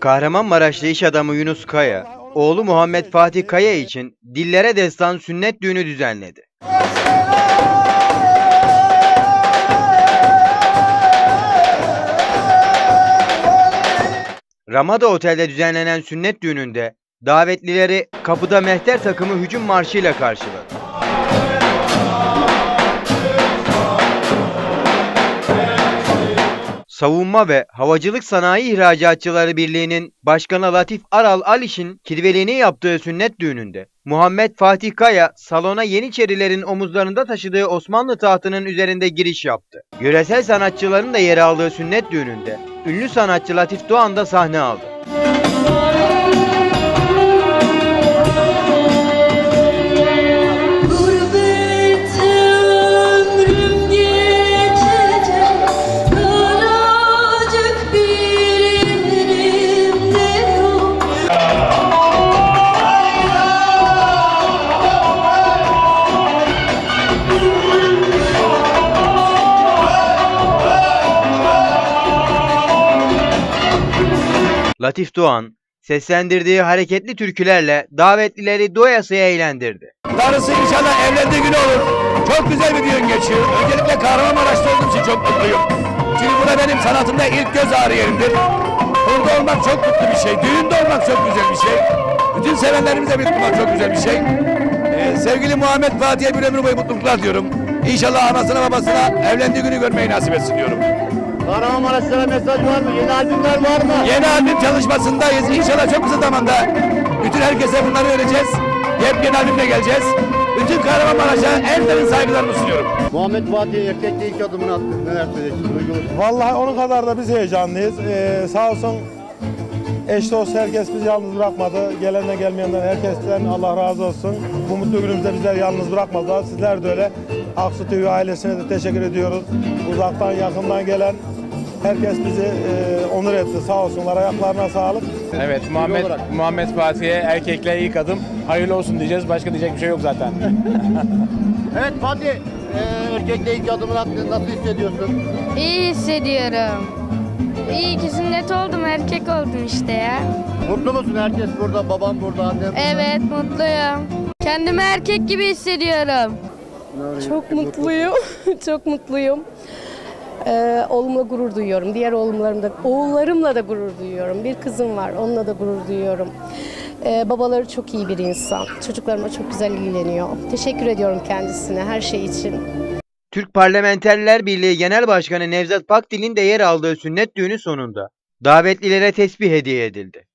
Kahramanmaraşlı iş adamı Yunus Kaya, oğlu Muhammed Fatih Kaya için dillere destan sünnet düğünü düzenledi. Ramada Otel'de düzenlenen sünnet düğününde davetlileri kapıda mehter takımı hücum marşıyla karşıladı. Savunma ve Havacılık Sanayi İhracatçıları Birliği'nin Başkanı Latif Aral Aliş'in kirveliğini yaptığı sünnet düğününde Muhammed Fatih Kaya salona Yeniçerilerin omuzlarında taşıdığı Osmanlı tahtının üzerinde giriş yaptı. Yöresel sanatçıların da yer aldığı sünnet düğününde ünlü sanatçı Latif Doğan da sahne aldı. Latif Doğan seslendirdiği hareketli türkülerle davetlileri doyasıya eğlendirdi. Darısı inşallah evlendiği gün olur. Çok güzel bir düğün geçiyor. Öncelikle Kahramanmaraş'ta olduğum için çok mutluyum. Çünkü bu da benim sanatımda ilk göz ağrı yerimdir. Burada olmak çok mutlu bir şey. Düğünde olmak çok güzel bir şey. Bütün sevenlerimize bir olmak çok güzel bir şey. Ee, sevgili Muhammed Fatih'e bir ömür boyu mutluluklar diyorum. İnşallah anasına babasına evlendiği günü görmeyi nasip etsin diyorum. Kahramanmaraşlara mesaj var mı? Yeni albümler var mı? Yeni albüm çalışmasındayız. İnşallah çok kısa zamanda bütün herkese bunları vereceğiz. Yepyeni albümle geleceğiz. Bütün Kahramanmaraş'a en derin saygılarımı sunuyorum. Muhammed Fatih erkekte ilk adımını attı. Neler söyleyeceksin? Duygunuz. Vallahi onun kadar da biz heyecanlıyız. Ee, sağ olsun eş dost herkes bizi yalnız bırakmadı. Gelenle gelmeyenden herkesten Allah razı olsun. Bu mutlu günümüzde bizler yalnız bırakmadılar. Sizler de öyle. Aksu TV ailesine de teşekkür ediyoruz. Uzaktan yakından gelen herkes bizi e, onur etti. Sağ olsunlar. Ayaklarına sağlık. Evet Muhammed. Muhammed Fatih'e erkekle ilk adım hayırlı olsun diyeceğiz. Başka diyecek bir şey yok zaten. Evet Fatih, e, erkekte ilk adımını attı. Nasıl hissediyorsun? İyi hissediyorum. İyi ki sünnet oldum, erkek oldum işte ya. Mutlu musun? Herkes burada, babam burada, annem burada. Evet, mutluyum. Kendimi erkek gibi hissediyorum. Çok mutluyum. Çok mutluyum. Ee, oğlumla gurur duyuyorum. Diğer oğullarımla, oğullarımla da gurur duyuyorum. Bir kızım var, onunla da gurur duyuyorum. Ee, babaları çok iyi bir insan. Çocuklarıma çok güzel ilgileniyor. Teşekkür ediyorum kendisine her şey için. Türk Parlamenterler Birliği Genel Başkanı Nevzat Pakdil'in de yer aldığı sünnet düğünü sonunda davetlilere tesbih hediye edildi.